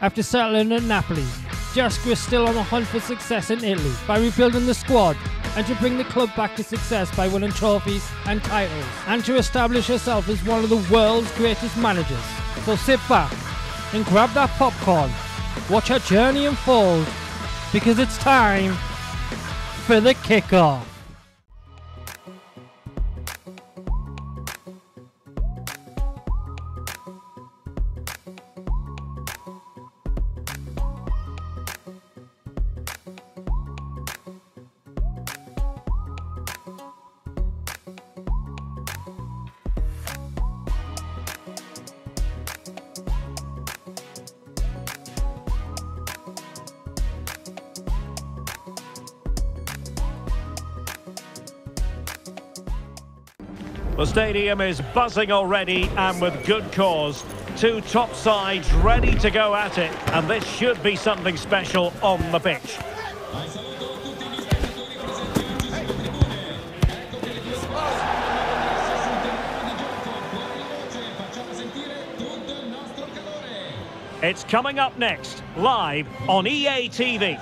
After settling at Napoli, Jessica is still on the hunt for success in Italy by rebuilding the squad and to bring the club back to success by winning trophies and titles and to establish herself as one of the world's greatest managers. So sit back and grab that popcorn, watch her journey unfold because it's time for the kickoff. The stadium is buzzing already and with good cause. Two top sides ready to go at it, and this should be something special on the pitch. It's coming up next, live on EA TV.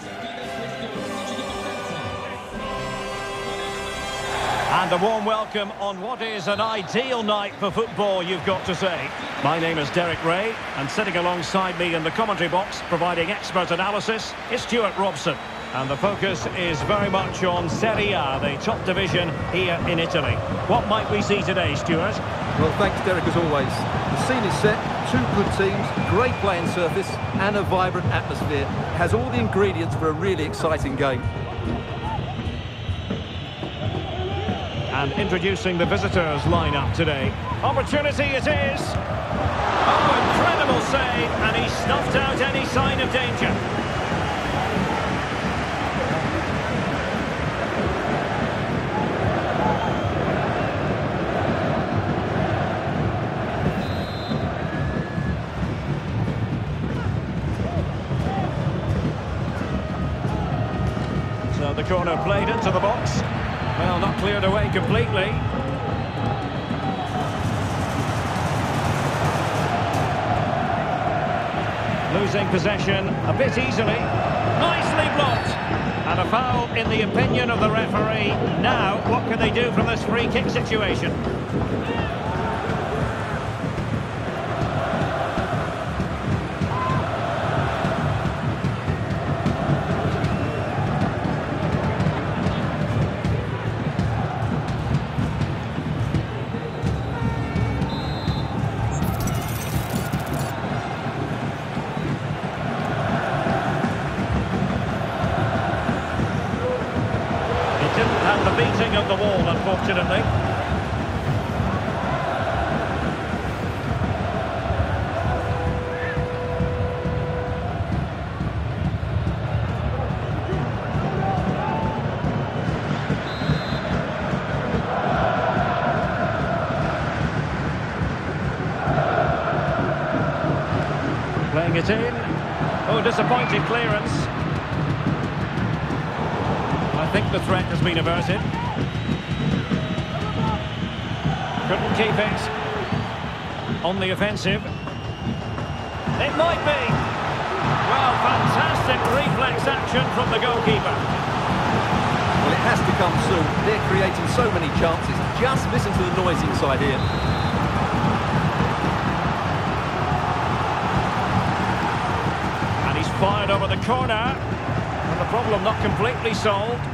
And a warm welcome on what is an ideal night for football, you've got to say. My name is Derek Ray, and sitting alongside me in the commentary box, providing expert analysis, is Stuart Robson. And the focus is very much on Serie A, the top division here in Italy. What might we see today, Stuart? Well, thanks, Derek, as always. The scene is set, two good teams, great playing surface, and a vibrant atmosphere. Has all the ingredients for a really exciting game. And introducing the visitors lineup today. Opportunity it is. Oh, incredible save, and he snuffed out any sign of danger. So the corner played into the box. Well, not cleared away completely. Losing possession a bit easily. Nicely blocked. And a foul in the opinion of the referee. Now, what can they do from this free kick situation? Of the wall, unfortunately. Playing it in. Oh, disappointing clearance. I think the threat has been averted. Couldn't keep it. On the offensive. It might be. Well, fantastic reflex action from the goalkeeper. Well, it has to come soon. They're creating so many chances. Just listen to the noise inside here. And he's fired over the corner. And the problem not completely solved.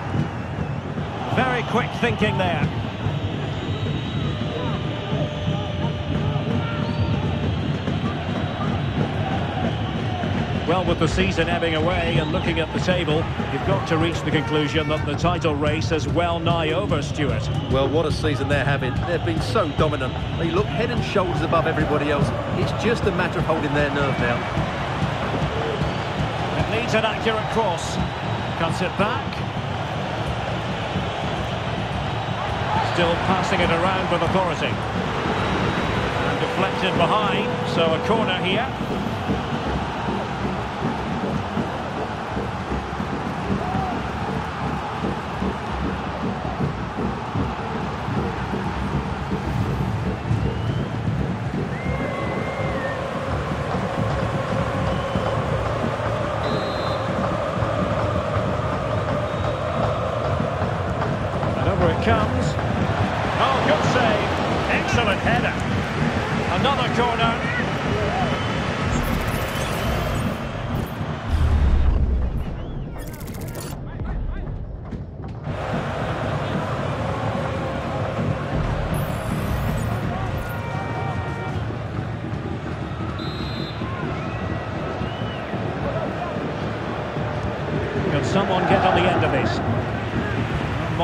Very quick thinking there. Well, with the season ebbing away and looking at the table, you've got to reach the conclusion that the title race is well nigh over, Stuart. Well, what a season they're having. They've been so dominant. They look head and shoulders above everybody else. It's just a matter of holding their nerve now. It needs an accurate cross. Cuts it back. Still passing it around with authority. And Deflected behind, so a corner here.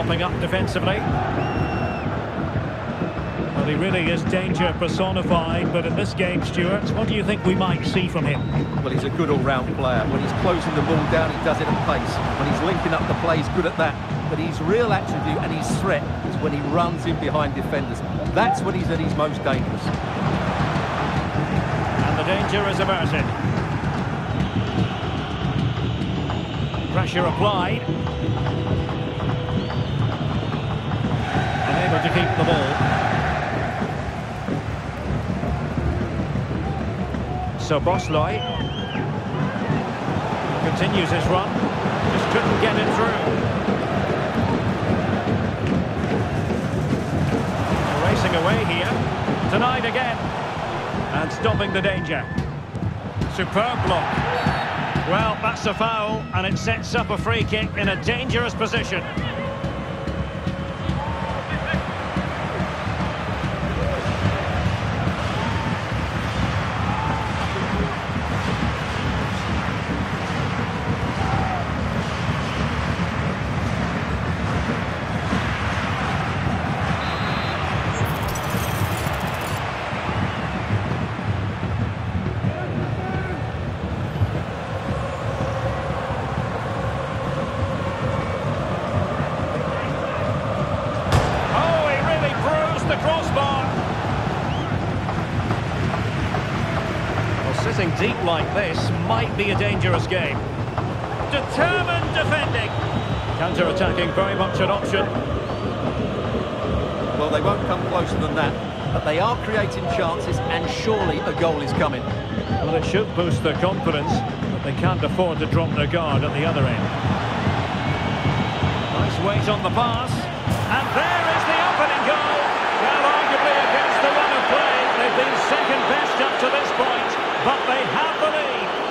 Mopping up defensively. Well, he really is danger personified, but in this game, Stuart, what do you think we might see from him? Well, he's a good all-round player. When he's closing the ball down, he does it at pace. When he's linking up the play, he's good at that. But his real attribute and his threat is when he runs in behind defenders. That's when he's at his most dangerous. And the danger is averted. Pressure applied. Unable to keep the ball. Szoboszlai continues his run. Just couldn't get it through. Racing away here. Denied again. And stopping the danger. Superb block. Well, that's a foul, and it sets up a free kick in a dangerous position. Oh, he really bruised the crossbar. Well, sitting deep like this might be a dangerous game. Determined defending. Counter-attacking, very much an option. Well, they won't come closer than that. But they are creating chances, and surely a goal is coming. Well, it should boost their confidence, but they can't afford to drop their guard at the other end. Nice weight on the pass. And there is the opening goal. Well, arguably against the run of play, they've been second best up to this point, but they have the lead.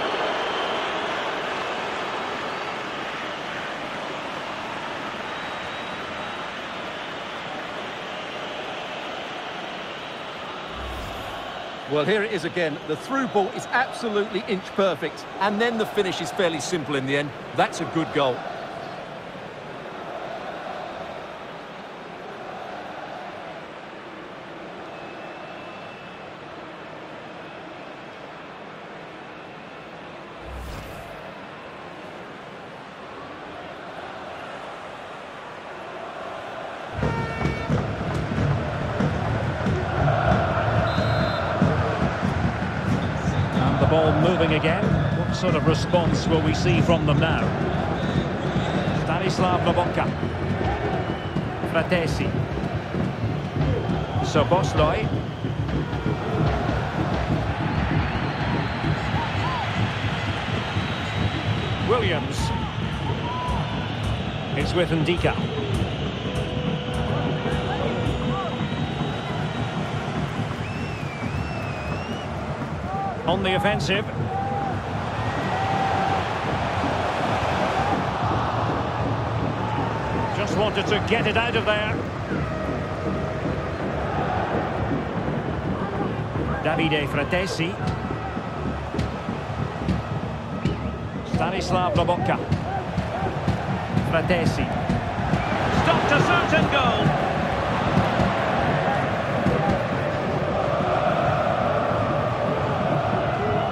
Well, here it is again. The through ball is absolutely inch perfect. And then the finish is fairly simple in the end. That's a good goal. Moving again. What sort of response will we see from them now? Stanislav Lobotka. Frattesi. So Boszlai. Williams. It's with Ndicka. On the offensive. Just wanted to get it out of there. Davide Frattesi. Stanislav Lobotka. Frattesi. Stopped a certain goal.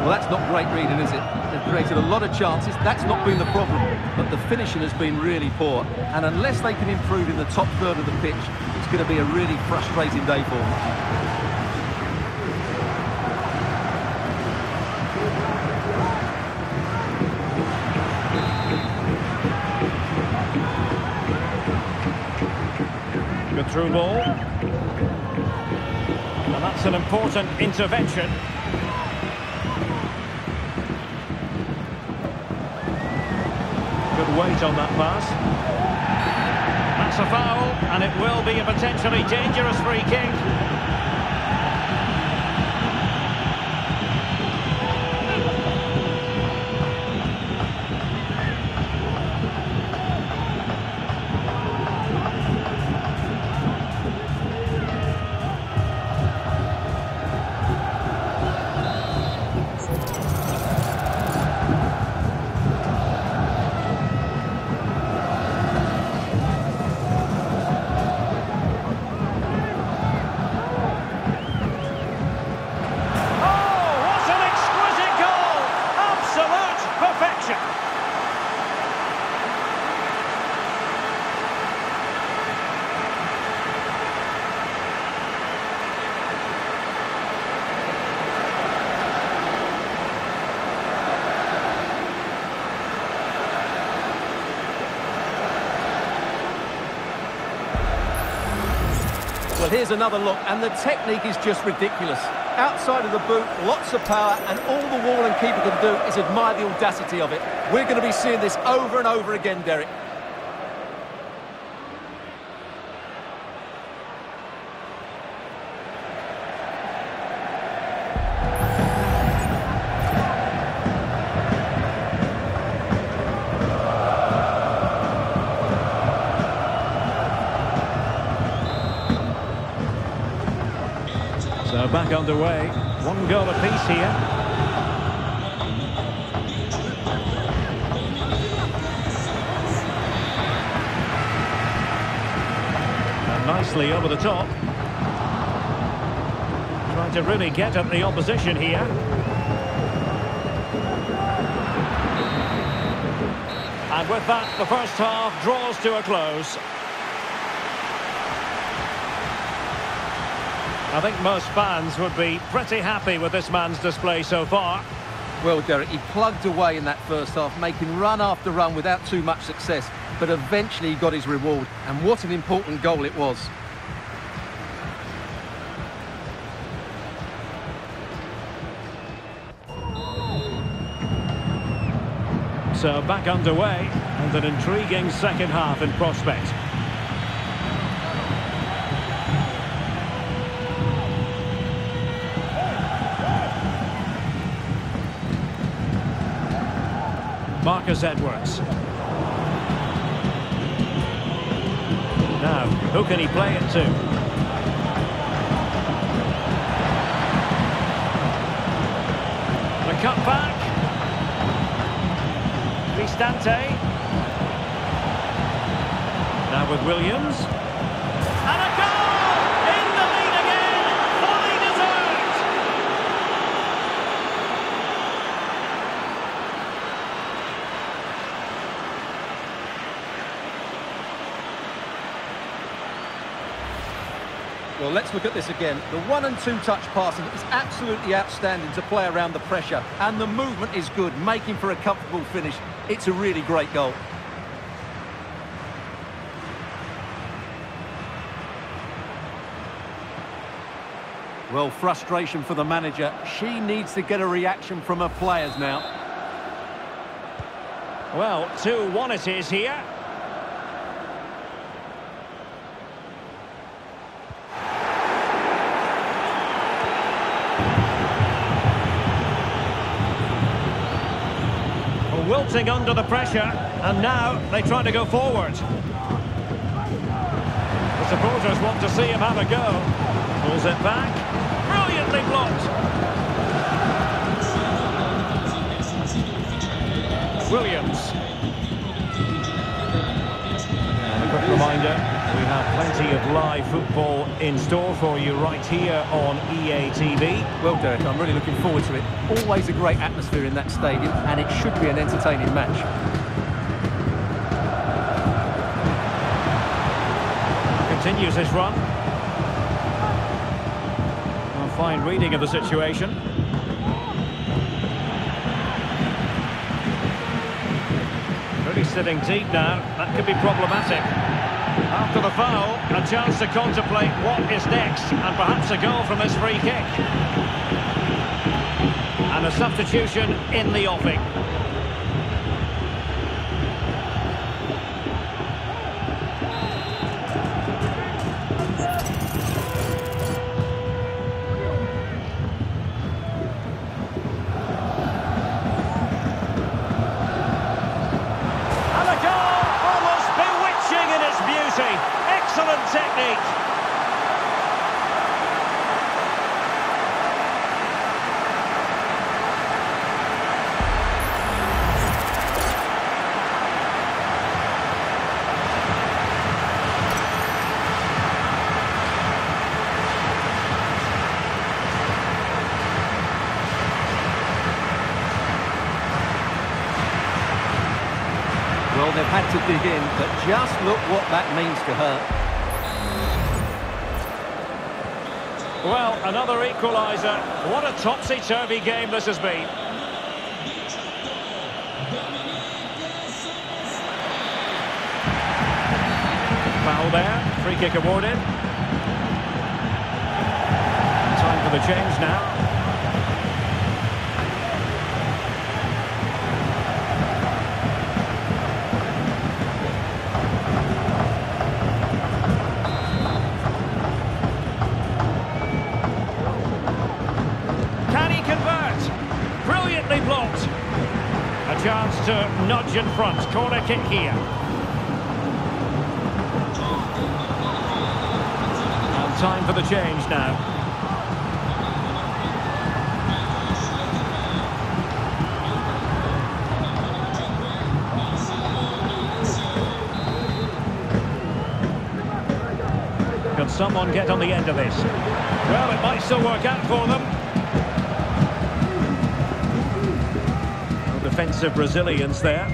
Well, that's not great reading, is it? They've created a lot of chances. That's not been the problem. But the finishing has been really poor. And unless they can improve in the top third of the pitch, it's going to be a really frustrating day for them. Good through ball. And that's an important intervention. Weight on that pass. That's a foul, and it will be a potentially dangerous free kick. Here's another look, and the technique is just ridiculous. Outside of the boot, lots of power, and all the wall and keeper can do is admire the audacity of it. We're going to be seeing this over and over again, Derek. Back underway. One goal apiece here. Nicely over the top. Trying to really get at the opposition here. And with that, the first half draws to a close. I think most fans would be pretty happy with this man's display so far. Well, Derek, he plugged away in that first half, making run after run without too much success, but eventually he got his reward, and what an important goal it was. So back underway and an intriguing second half in prospect. Marcus Edwards. Now, who can he play it to? The cut back. Cristante. Now with Williams. And a goal! In the lead again! Fully deserved! Well, let's look at this again. The one and two touch passing is absolutely outstanding to play around the pressure. And the movement is good, making for a comfortable finish. It's a really great goal. Well, frustration for the manager. She needs to get a reaction from her players now. Well, 2-1 it is here. Wilting under the pressure, and now they try to go forward. The supporters want to see him have a go. Pulls it back. Brilliantly blocked. Williams. And a quick reminder, plenty of live football in store for you right here on EA TV. Well, Derek, I'm really looking forward to it. Always a great atmosphere in that stadium, and it should be an entertaining match. Continues his run. A fine reading of the situation. Really sitting deep now. That could be problematic. After the foul, a chance to contemplate what is next, and perhaps a goal from this free kick. And a substitution in the offing. Dig in, but just look what that means to her. Well, another equaliser. What a topsy-turvy game this has been. Foul there. Free kick awarded. Time for the change now. To nudge in front. Corner kick here. And time for the change now. Can someone get on the end of this? Well, it might still work out for them. Defensive Brazilians there.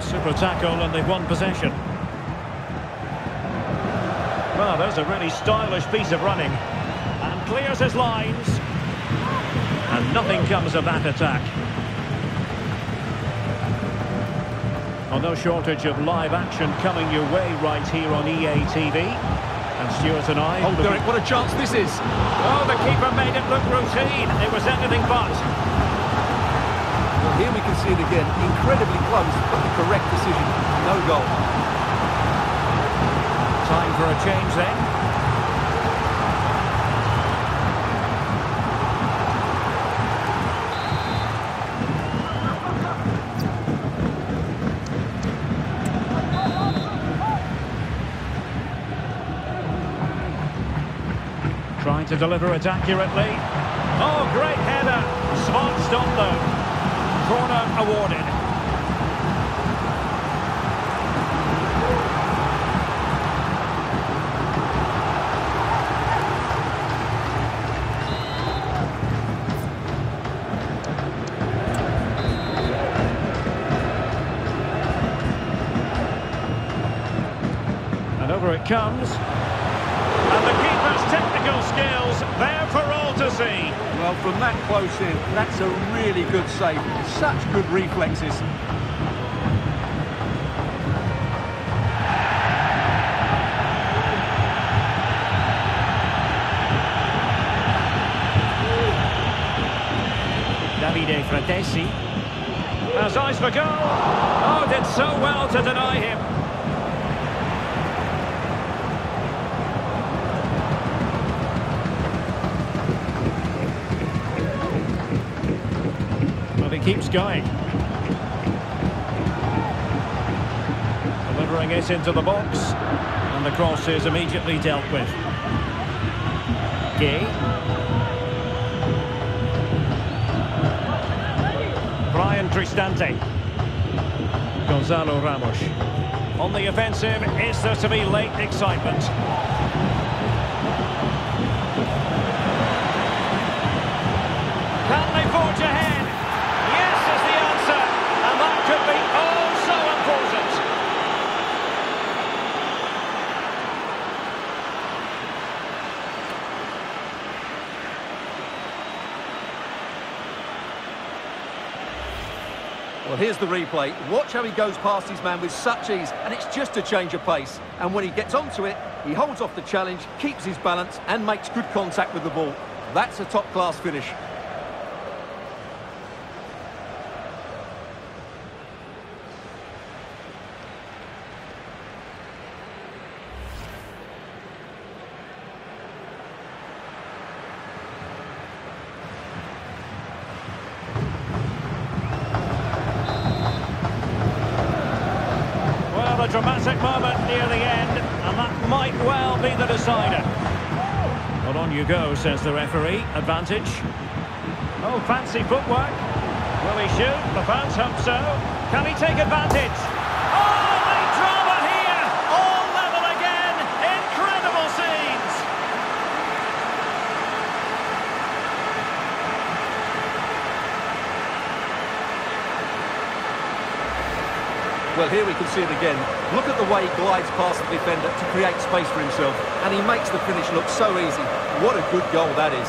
Super tackle and they've won possession. Well, there's a really stylish piece of running. And clears his lines. And nothing comes of that attack. Well, no shortage of live action coming your way right here on EA TV. And Stuart and I... Oh, Derek, what a chance this is. Oh, the keeper made it look routine. It was anything but. Well, here we can see it again. Incredibly close, but the correct decision. No goal. Time for a change then. Trying to deliver it accurately. Oh, great header. Smart stop, though. Corner awarded. And over it comes. And the keeper's technical skills there for all to see. Well, from that close in, that's a really good save. Such good reflexes. Davide Frattesi has eyes for goal. Oh, did so well to deny him. Keeps going. Delivering it into the box. And the cross is immediately dealt with. Gay. Bryan Cristante. Gonzalo Ramos. On the offensive, is there to be late excitement? Can they forge ahead? Well, here's the replay. Watch how he goes past his man with such ease, and it's just a change of pace. And when he gets onto it, he holds off the challenge, keeps his balance, and makes good contact with the ball. That's a top-class finish. dramatic moment near the end, and that might well be the decider. Well, on you go, says the referee. Advantage. Oh, fancy footwork. Will he shoot? The fans hope so. Can he take advantage? Oh, the drama here! All level again! Incredible scenes! Well, here we can see it again. Look at the way he glides past the defender to create space for himself. And he makes the finish look so easy. What a good goal that is.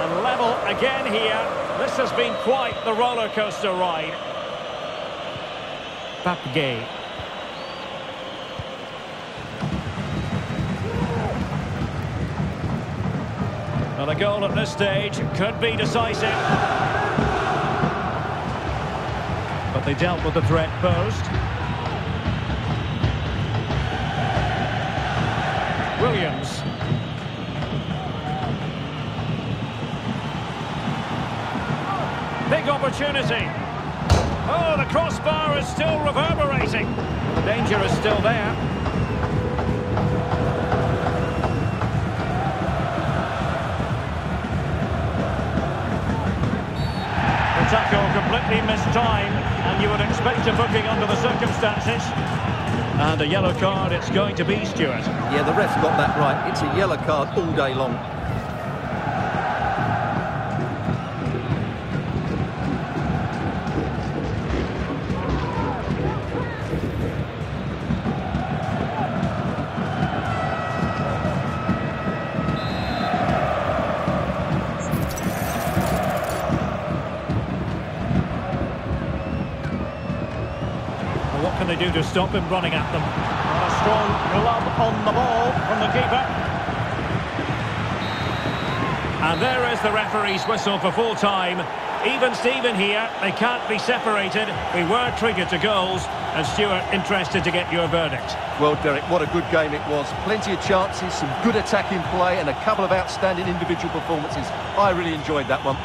And level again here. This has been quite the roller coaster ride. Pape Gueye. Well, a goal at this stage could be decisive. They dealt with the threat posed. Williams. Big opportunity. Oh, the crossbar is still reverberating. The danger is still there. Completely mistimed, and you would expect a booking under the circumstances. And a yellow card it's going to be, Stuart. Yeah, the ref's got that right. It's a yellow card all day long. Stop him running at them? And a strong glove on the ball from the keeper. And there is the referee's whistle for full time. Even Steven here, they can't be separated. We were triggered to goals. And Stuart, interested to get your verdict. Well, Derek, what a good game it was. Plenty of chances, some good attacking play, and a couple of outstanding individual performances. I really enjoyed that one.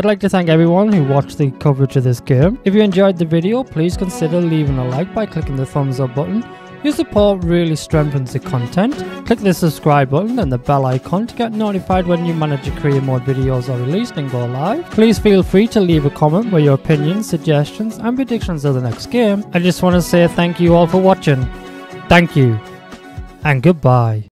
I'd like to thank everyone who watched the coverage of this game. If you enjoyed the video, please consider leaving a like by clicking the thumbs up button. Your support really strengthens the content. Click the subscribe button and the bell icon to get notified when new Manager Career Mode videos are released and go live. Please feel free to leave a comment with your opinions, suggestions and predictions of the next game. I just want to say thank you all for watching. Thank you and goodbye.